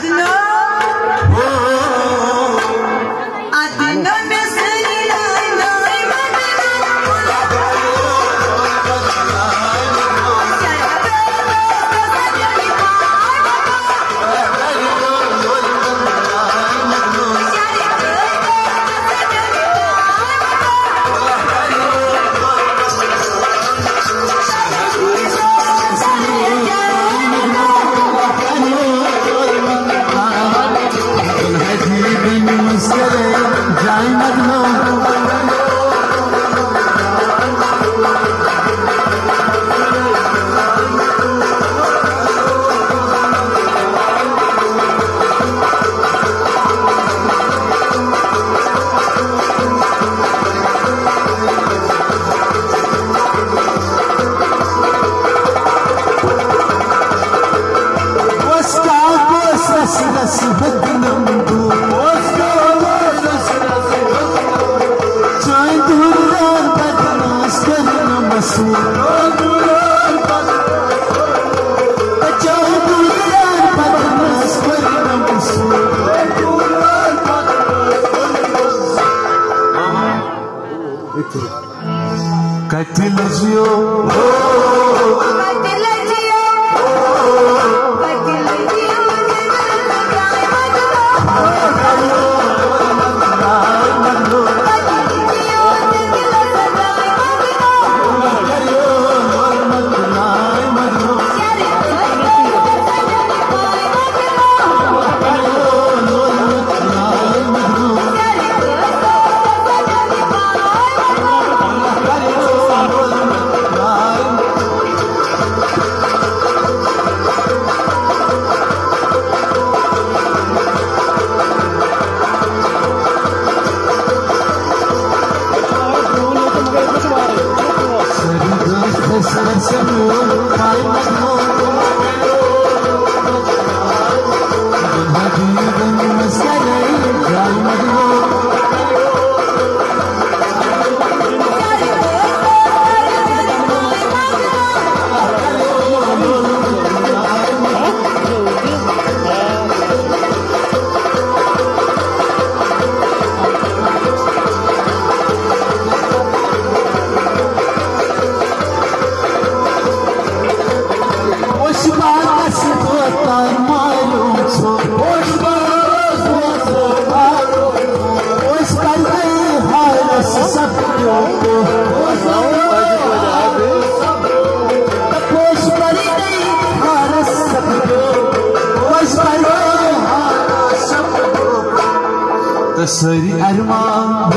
Adnan. Caetano de ouro. Sarı Erman.